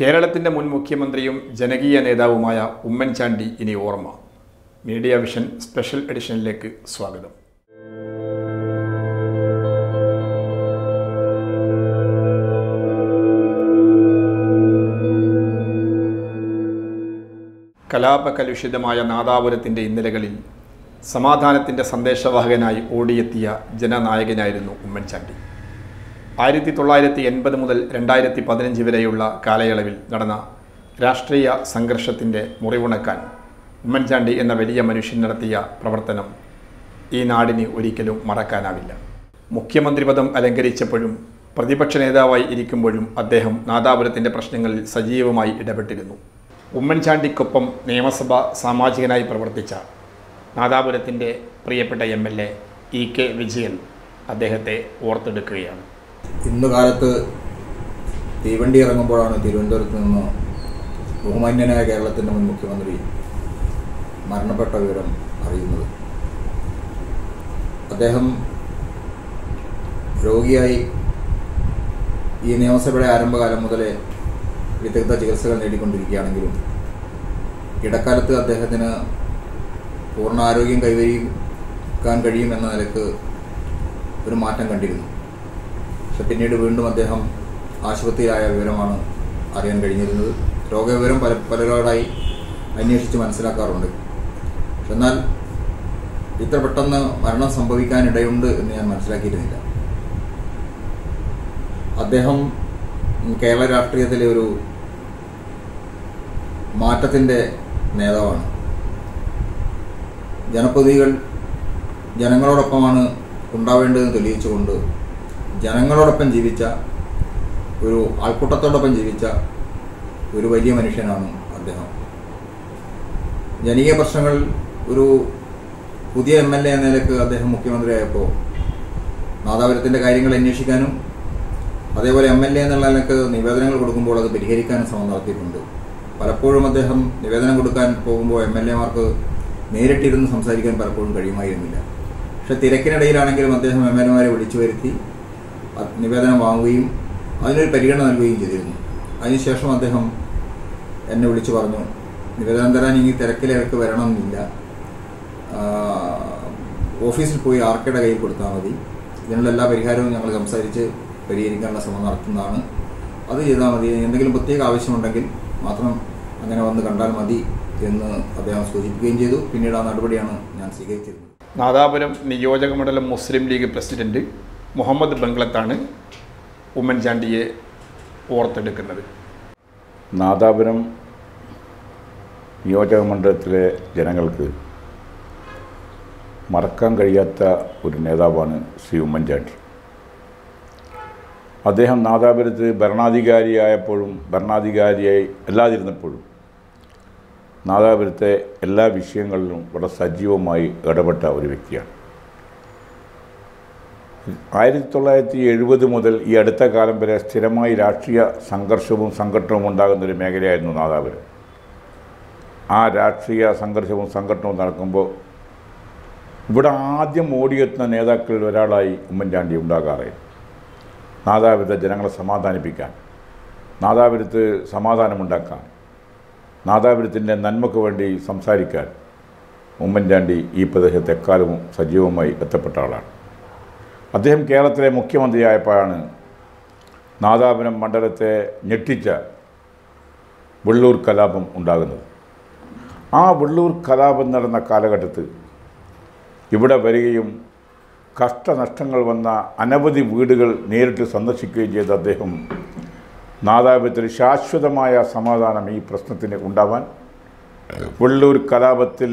കേരളത്തിന്റെ മുൻ മുഖ്യമന്ത്രിയും ജനകീയ നേതാവുമായ ഉമ്മൻചാണ്ടി ഇനി ഓർമ്മ. മീഡിയ വിഷൻ സ്പെഷ്യൽ എഡിഷനിലേക്ക് സ്വാഗതം. കലാപകലുഷിതമായ നാദാപുരത്തിന്റെ ഇന്നലകളിൽ സമാധാനത്തിന്റെ സന്ദേശവാഹകനായി ഓടിയെത്തിയ ജനനായകനായിരുന്നു ഉമ്മൻചാണ്ടി. ആയിരത്തി തൊള്ളായിരത്തി എൺപത് മുതൽ രണ്ടായിരത്തി പതിനഞ്ച് വരെയുള്ള കാലയളവിൽ നടന്ന രാഷ്ട്രീയ സംഘർഷത്തിന്റെ മുറിവുണക്കാൻ ഉമ്മൻചാണ്ടി എന്ന വലിയ മനുഷ്യൻ നടത്തിയ പ്രവർത്തനം ഈ നാടിന് ഒരിക്കലും മറക്കാനാവില്ല. മുഖ്യമന്ത്രി പദം അലങ്കരിച്ചപ്പോഴും പ്രതിപക്ഷ നേതാവായി ഇരിക്കുമ്പോഴും അദ്ദേഹം നാദാപുരത്തിന്റെ പ്രശ്നങ്ങളിൽ സജീവമായി ഇടപെട്ടിരുന്നു. ഉമ്മൻചാണ്ടിക്കൊപ്പം നിയമസഭ സാമാജികനായി പ്രവർത്തിച്ച നാദാപുരത്തിന്റെ പ്രിയപ്പെട്ട M L A E K Vijayan അദ്ദേഹത്തെ ഓർത്തെടുക്കുകയാണ്. ഇന്ന് കാലത്ത് തീവണ്ടി ഇറങ്ങുമ്പോഴാണ് തിരുവനന്തപുരത്ത് നിന്ന് ബഹുമാന്യനായ കേരളത്തിന്റെ മുൻ മുഖ്യമന്ത്രി മരണപ്പെട്ട വിവരം അറിയുന്നത്. അദ്ദേഹം രോഗിയായി ഈ നിയമസഭയുടെ ആരംഭകാലം മുതലേ വിദഗ്ധ ചികിത്സകൾ നേടിക്കൊണ്ടിരിക്കുകയാണെങ്കിലും ഇടക്കാലത്ത് അദ്ദേഹത്തിന് പൂർണ ആരോഗ്യം കൈവരിക്കാൻ കഴിയുമെന്ന നിലയ്ക്ക് ഒരു മാറ്റം കണ്ടിരുന്നു. പിന്നീട് വീണ്ടും അദ്ദേഹം ആശുപത്രിയിലായ വിവരമാണ് അറിയാൻ കഴിഞ്ഞിരുന്നത്. രോഗവിവരം പല പലരോടായി അന്വേഷിച്ച് മനസ്സിലാക്കാറുണ്ട്. എന്നാൽ ഇത്ര പെട്ടെന്ന് മരണം സംഭവിക്കാനിടയുണ്ട് എന്ന് ഞാൻ മനസ്സിലാക്കിയിരുന്നില്ല. അദ്ദേഹം കേരള രാഷ്ട്രീയത്തിലെ ഒരു മാറ്റത്തിന്റെ നേതാവാണ്. ജനപ്രതികൾ ജനങ്ങളോടൊപ്പമാണ് ഉണ്ടാവേണ്ടതെന്ന് തെളിയിച്ചുകൊണ്ട് ജനങ്ങളോടൊപ്പം ജീവിച്ച ഒരു ആൾക്കൂട്ടത്തോടൊപ്പം ജീവിച്ച ഒരു വലിയ മനുഷ്യനാണ് അദ്ദേഹം. ജനകീയ പ്രശ്നങ്ങൾ ഒരു പുതിയ എം എൽ എ എന്ന നിലയ്ക്ക് അദ്ദേഹം മുഖ്യമന്ത്രിയായപ്പോൾ നാദാപുരത്തിന്റെ കാര്യങ്ങൾ അന്വേഷിക്കാനും അതേപോലെ എം എൽ എ എന്നുള്ള നിലയ്ക്ക് നിവേദനങ്ങൾ കൊടുക്കുമ്പോൾ അത് പരിഹരിക്കാനും ശ്രമം നടത്തിയിട്ടുണ്ട്. പലപ്പോഴും അദ്ദേഹം നിവേദനം കൊടുക്കാൻ പോകുമ്പോൾ എം എൽ എമാർക്ക് നേരിട്ടിരുന്ന് സംസാരിക്കാൻ പലപ്പോഴും കഴിയുമായിരുന്നില്ല. പക്ഷെ തിരക്കിനിടയിലാണെങ്കിലും അദ്ദേഹം എം എൽ എമാരെ വിളിച്ചു വരുത്തി നിവേദനം വാങ്ങുകയും അതിനൊരു പരിഗണന നൽകുകയും ചെയ്തിരുന്നു. അതിനുശേഷം അദ്ദേഹം എന്നെ വിളിച്ചു പറഞ്ഞു നിവേദനം തരാൻ ഇനി തിരക്കിലേക്ക് വരണമെന്നില്ല. ഓഫീസിൽ പോയി ആർക്കയുടെ കയ്യിൽ കൊടുത്താൽ മതി. ഇതിനുള്ള എല്ലാ പരിഹാരവും ഞങ്ങൾ സംസാരിച്ച് പരിഹരിക്കാനുള്ള ശ്രമം നടത്തുന്നതാണ്. അത് ചെയ്താൽ മതി. എന്തെങ്കിലും പ്രത്യേക ആവശ്യമുണ്ടെങ്കിൽ മാത്രം അങ്ങനെ വന്ന് കണ്ടാൽ മതി എന്ന് അദ്ദേഹം സൂചിപ്പിക്കുകയും ചെയ്തു. പിന്നീട് ആ നടപടിയാണ് ഞാൻ സ്വീകരിച്ചിരുന്നത്. നാദാപുരം നിയോജക മണ്ഡലം മുസ്ലിം ലീഗ് പ്രസിഡന്റ് മുഹമ്മദ് ബംഗ്ലത്താണ് ഉമ്മൻചാണ്ടിയെ ഓർത്തെടുക്കുന്നത്. നാദാപുരം നിയോജക മണ്ഡലത്തിലെ ജനങ്ങൾക്ക് മറക്കാൻ കഴിയാത്ത ഒരു നേതാവാണ് ശ്രീ ഉമ്മൻചാണ്ടി അദ്ദേഹം നാദാപുരത്ത് ഭരണാധികാരിയായപ്പോഴും ഭരണാധികാരിയായി അല്ലാതിരുന്നപ്പോഴും നാദാപുരത്തെ എല്ലാ വിഷയങ്ങളിലും വളരെ സജീവമായി ഇടപെട്ട ഒരു വ്യക്തിയാണ്. ആയിരത്തി തൊള്ളായിരത്തി എഴുപത് മുതൽ ഈ അടുത്ത കാലം വരെ സ്ഥിരമായി രാഷ്ട്രീയ സംഘർഷവും സംഘട്ടനവും ഉണ്ടാകുന്നൊരു മേഖലയായിരുന്നു നാദാപുരം. ആ രാഷ്ട്രീയ സംഘർഷവും സംഘട്ടനവും നടക്കുമ്പോൾ ഇവിടെ ആദ്യം ഓടിയെത്തുന്ന നേതാക്കളിൽ ഒരാളായി ഉമ്മൻചാണ്ടി ഉണ്ടാകാറായിരുന്നു നാദാപുരത്തെ ജനങ്ങളെ സമാധാനിപ്പിക്കാൻ നാദാപുരത്ത് സമാധാനമുണ്ടാക്കാൻ നാദാപുരത്തിന്റെ നന്മയ്ക്ക് വേണ്ടി സംസാരിക്കാൻ ഉമ്മൻചാണ്ടി ഈ പ്രദേശത്ത് എക്കാലവും സജീവമായി എത്തപ്പെട്ട ആളാണ്. അദ്ദേഹം കേരളത്തിലെ മുഖ്യമന്ത്രിയായപ്പോഴാണ് നാദാപുരം മണ്ഡലത്തെ ഞെട്ടിച്ച വെള്ളൂർ കലാപം ഉണ്ടാകുന്നത്. ആ വെള്ളൂർ കലാപം നടന്ന കാലഘട്ടത്തിൽ ഇവിടെ വരികയും കഷ്ടനഷ്ടങ്ങൾ വന്ന അനവധി വീടുകൾ നേരിട്ട് സന്ദർശിക്കുകയും ചെയ്ത അദ്ദേഹം നാദാപുരത്തിൽ ശാശ്വതമായ സമാധാനം ഈ പ്രശ്നത്തിന് ഉണ്ടാവാൻ വെള്ളൂർ കലാപത്തിൽ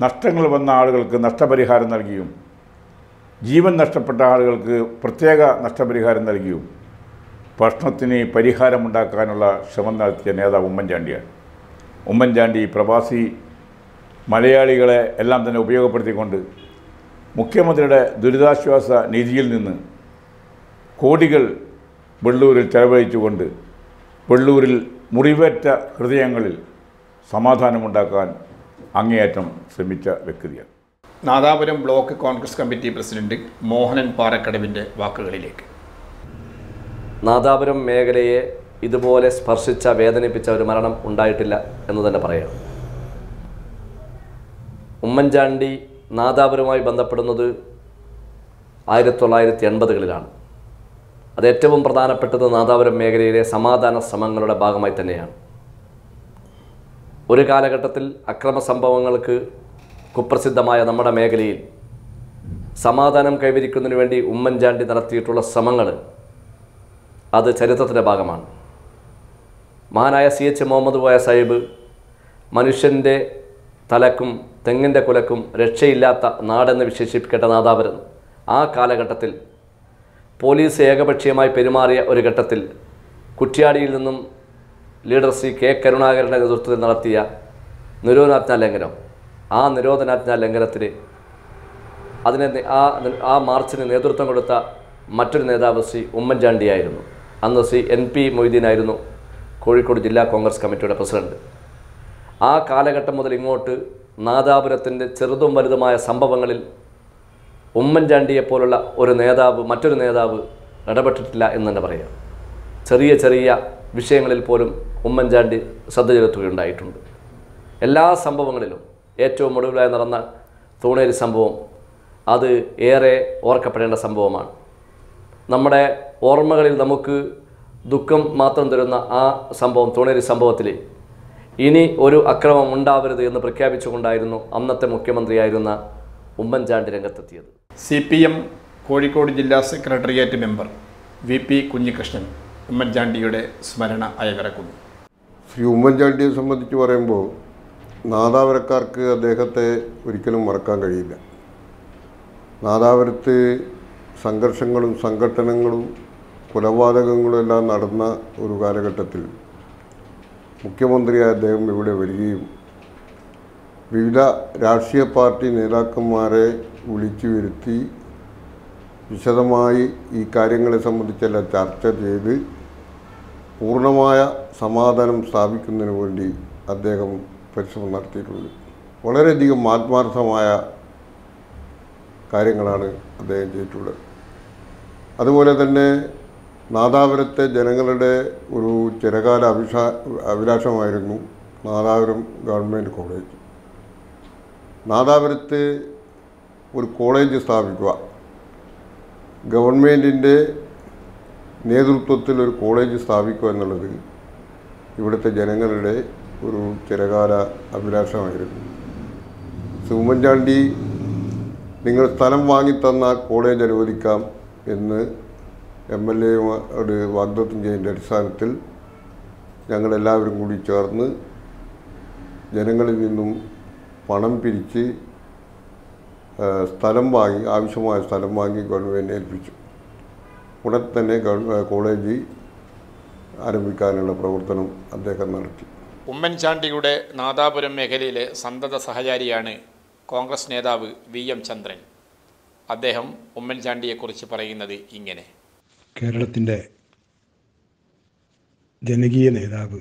നഷ്ടങ്ങൾ വന്ന ആളുകൾക്ക് നഷ്ടപരിഹാരം നൽകിയും ജീവൻ നഷ്ടപ്പെട്ട ആളുകൾക്ക് പ്രത്യേക നഷ്ടപരിഹാരം നൽകിയും. പ്രശ്നത്തിന് പരിഹാരമുണ്ടാക്കാനുള്ള ശ്രമം നടത്തിയ നേതാവ് ഉമ്മൻചാണ്ടിയാണ്. ഉമ്മൻചാണ്ടി പ്രവാസി മലയാളികളെ എല്ലാം തന്നെ ഉപയോഗപ്പെടുത്തിക്കൊണ്ട് മുഖ്യമന്ത്രിയുടെ ദുരിതാശ്വാസ നിധിയിൽ നിന്ന് കോടികൾ വെള്ളൂരിൽ ചെലവഴിച്ചുകൊണ്ട് വെള്ളൂരിൽ മുറിവേറ്റ ഹൃദയങ്ങളിൽ സമാധാനമുണ്ടാക്കാൻ അങ്ങേയറ്റം ശ്രമിച്ച വ്യക്തിയാണ്. Nadapuram block Congress committee president Mohanan പാറക്കടവിന്റെ വാക്കുകളിലേക്ക്. നാദാപുരം മേഖലയെ ഇതുപോലെ സ്പർശിച്ച വേദനിപ്പിച്ച ഒരു മരണം ഉണ്ടായിട്ടില്ല എന്ന് തന്നെ പറയാം. ഉമ്മൻചാണ്ടി നാദാപുരമായി ബന്ധപ്പെടുന്നത് ആയിരത്തി തൊള്ളായിരത്തി എൺപതുകളിലാണ് അത് ഏറ്റവും പ്രധാനപ്പെട്ടത് നാദാപുരം മേഖലയിലെ സമാധാന ശ്രമങ്ങളുടെ ഭാഗമായി തന്നെയാണ്. ഒരു കാലഘട്ടത്തിൽ അക്രമ സംഭവങ്ങൾക്ക് കുപ്രസിദ്ധമായ നമ്മുടെ മേഖലയിൽ സമാധാനം കൈവരിക്കുന്നതിന് വേണ്ടി ഉമ്മൻചാണ്ടി നടത്തിയിട്ടുള്ള ശ്രമങ്ങൾ അത് ചരിത്രത്തിന്റെ ഭാഗമാണ്. മഹാനായ സി എച്ച് മുഹമ്മദ് കോയ സാഹിബ് മനുഷ്യന്റെ തലക്കും തെങ്ങിന്റെ കുലക്കും രക്ഷയില്ലാത്ത നാടെന്ന് വിശേഷിപ്പിക്കേണ്ട നാദാപുരം ആ കാലഘട്ടത്തിൽ പോലീസ് ഏകപക്ഷീയമായി പെരുമാറിയ ഒരു ഘട്ടത്തിൽ കുറ്റ്യാടിയിൽ നിന്നും ലീഡർ ശ്രീ കെ കരുണാകരന്റെ നേതൃത്വത്തിൽ നടത്തിയ നിരോധനാജ്ഞാ ലംഘനം. ആ നിരോധനാജ്ഞാ ലംഘനത്തിന് അതിനെ ആ ആ മാർച്ചിന് നേതൃത്വം കൊടുത്ത മറ്റൊരു നേതാവ് ശ്രീ ഉമ്മൻചാണ്ടിയായിരുന്നു അന്ന് ശ്രീ എൻ പി മൊയ്തീനായിരുന്നു കോഴിക്കോട് ജില്ലാ കോൺഗ്രസ് കമ്മിറ്റിയുടെ പ്രസിഡന്റ്. ആ കാലഘട്ടം മുതൽ ഇങ്ങോട്ട് നാദാപുരത്തിന്റെ ചെറുതും വലുതുമായ സംഭവങ്ങളിൽ ഉമ്മൻചാണ്ടിയെപ്പോലുള്ള ഒരു നേതാവ് മറ്റൊരു നേതാവ് ഇടപെട്ടിട്ടില്ല എന്ന് തന്നെ പറയാം. ചെറിയ ചെറിയ വിഷയങ്ങളിൽ പോലും ഉമ്മൻചാണ്ടി ശ്രദ്ധ ചെലുത്തുകയുണ്ടായിട്ടുണ്ട്. എല്ലാ സംഭവങ്ങളിലും ഏറ്റവും ഒടുവിലായി നടന്ന തൂണേരി സംഭവം അത് ഏറെ ഓർക്കപ്പെടേണ്ട സംഭവമാണ്. നമ്മുടെ ഓർമ്മകളിൽ നമുക്ക് ദുഃഖം മാത്രം തരുന്ന ആ സംഭവം തൂണേരി സംഭവത്തിൽ ഇനി ഒരു അക്രമം ഉണ്ടാവരുത് എന്ന് പ്രഖ്യാപിച്ചുകൊണ്ടായിരുന്നു അന്നത്തെ മുഖ്യമന്ത്രിയായിരുന്ന ഉമ്മൻചാണ്ടി രംഗത്തെത്തിയത്. സി പി എം കോഴിക്കോട് ജില്ലാ secretariat member V P Kunhikrishnan ഉമ്മൻചാണ്ടിയുടെ സ്മരണ അയവിറക്കുന്നു. ശ്രീ ഉമ്മൻചാണ്ടിയെ സംബന്ധിച്ച് പറയുമ്പോൾ നാദാപുരക്കാർക്ക് അദ്ദേഹത്തെ ഒരിക്കലും മറക്കാൻ കഴിയില്ല. നാദാപുരത്ത് സംഘർഷങ്ങളും സംഘട്ടനങ്ങളും കൊലപാതകങ്ങളും എല്ലാം നടന്ന ഒരു കാലഘട്ടത്തിൽ മുഖ്യമന്ത്രിയായ അദ്ദേഹം ഇവിടെ വരികയും വിവിധ രാഷ്ട്രീയ പാർട്ടി നേതാക്കന്മാരെ വിളിച്ചു വരുത്തി വിശദമായി ഈ കാര്യങ്ങളെ സംബന്ധിച്ചെല്ലാം ചർച്ച ചെയ്ത് പൂർണമായ സമാധാനം സ്ഥാപിക്കുന്നതിന് വേണ്ടി അദ്ദേഹം പരിശ്രമം നടത്തിയിട്ടുണ്ട് വളരെയധികം ആത്മാർത്ഥമായ കാര്യങ്ങളാണ് അദ്ദേഹം ചെയ്തിട്ടുള്ളത്. അതുപോലെ തന്നെ നാദാപുരത്തെ ജനങ്ങളുടെ ഒരു ചിരകാല അഭിഷാ അഭിലാഷമായിരുന്നു നാദാപുരം ഗവൺമെന്റ് കോളേജ്. നാദാപുരത്ത് ഒരു കോളേജ് സ്ഥാപിക്കുക. ഗവൺമെന്റിന്റെ നേതൃത്വത്തിൽ ഒരു കോളേജ് സ്ഥാപിക്കുക എന്നുള്ളത് ഇവിടുത്തെ ജനങ്ങളുടെ ഒരു ചിരകാല അഭിലാഷമായിരുന്നു ഉമ്മൻചാണ്ടി നിങ്ങൾ സ്ഥലം വാങ്ങിത്തന്ന കോളേജ് അനുവദിക്കാം എന്ന് എം എൽ എയോട് വാഗ്ദത്തം ചെയ്തതിന്റെ അടിസ്ഥാനത്തിൽ ഞങ്ങളെല്ലാവരും കൂടി ചേർന്ന് ജനങ്ങളിൽ നിന്നും പണം പിരിച്ച് സ്ഥലം വാങ്ങി ആവശ്യമായ സ്ഥലം വാങ്ങി ഗവൺമെന്റിനെ ഏൽപ്പിച്ചു. ഉടൻ തന്നെ കോളേജ് ആരംഭിക്കാനുള്ള പ്രവർത്തനം അദ്ദേഹം നടത്തി. ഉമ്മൻചാണ്ടിയുടെ നാദാപുരം മേഖലയിലെ സന്തത സഹചാരിയാണ് കോൺഗ്രസ് നേതാവ് വി എം ചന്ദ്രൻ. അദ്ദേഹം ഉമ്മൻചാണ്ടിയെക്കുറിച്ച് പറയുന്നത് ഇങ്ങനെ. കേരളത്തിന്റെ ജനകീയ നേതാവ്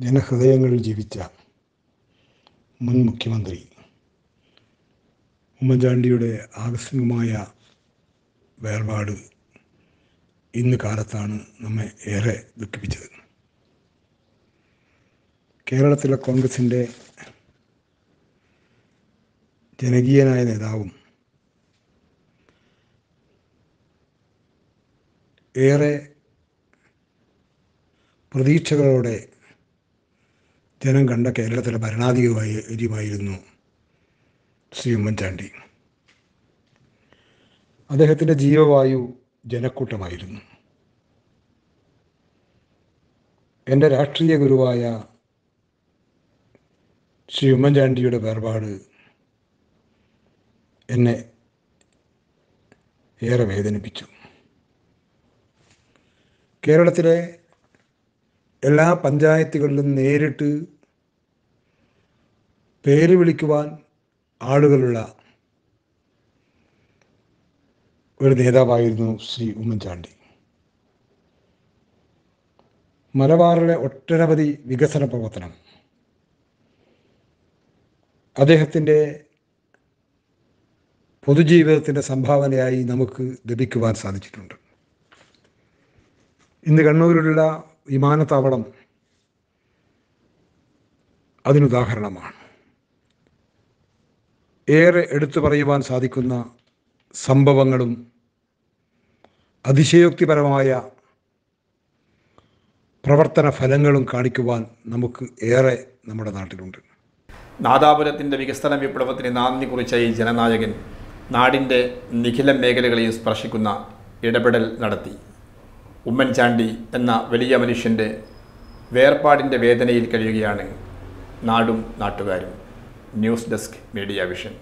ജനഹൃദയങ്ങളിൽ ജീവിച്ച മുൻ മുഖ്യമന്ത്രി ഉമ്മൻചാണ്ടിയുടെ ആകസ്മികമായ വേർപാട് ഇന്ന് കാലത്താണ് നമ്മെ ഏറെ ദുഃഖിപ്പിച്ചത്. കേരളത്തിലെ കോൺഗ്രസിന്റെ ജനകീയനായ നേതാവും ഏറെ പ്രതീക്ഷകളോടെ ജനം കണ്ട കേരളത്തിലെ ഭരണാധികാരിയുമായിരുന്നു ശ്രീ ഉമ്മൻചാണ്ടി. അദ്ദേഹത്തിന്റെ ജീവവായു ജനക്കൂട്ടമായിരുന്നു. എന്റെ രാഷ്ട്രീയ ഗുരുവായ ശ്രീ ഉമ്മൻചാണ്ടിയുടെ വേർപാട് എന്നെ ഏറെ വേദനിപ്പിച്ചു. കേരളത്തിലെ എല്ലാ പഞ്ചായത്തുകളിലും നേരിട്ട് പേര് വിളിക്കുവാൻ ആളുകളുള്ള ഒരു നേതാവായിരുന്നു ശ്രീ ഉമ്മൻചാണ്ടി. മലബാറിലെ ഒട്ടനവധി വികസന പ്രവർത്തനം അദ്ദേഹത്തിന്റെ പൊതുജീവിതത്തിന്റെ സംഭാവനയായി നമുക്ക് ലഭിക്കുവാൻ സാധിച്ചിട്ടുണ്ട്. ഇന്ന് കണ്ണൂരിലുള്ള വിമാനത്താവളം അതിനുദാഹരണമാണ്. ഏറെ എടുത്തു പറയുവാൻ സാധിക്കുന്ന സംഭവങ്ങളും അതിശയോക്തിപരമായ പ്രവർത്തന ഫലങ്ങളും കാണിക്കുവാൻ നമുക്ക് ഏറെ നമ്മുടെ നാട്ടിലുണ്ട്. നാദാപുരത്തിന്റെ വികസന വിപ്ലവത്തിന് നാന്ദി കുറിച്ച ഈ ജനനായകൻ നാടിന്റെ നിഖില മേഖലകളെയും സ്പർശിക്കുന്ന ഇടപെടൽ നടത്തി. ഉമ്മൻചാണ്ടി എന്ന വലിയ മനുഷ്യന്റെ വേർപാടിന്റെ വേദനയിൽ കഴിയുകയാണ് നാടും നാട്ടുകാരും. News desk Media Vision.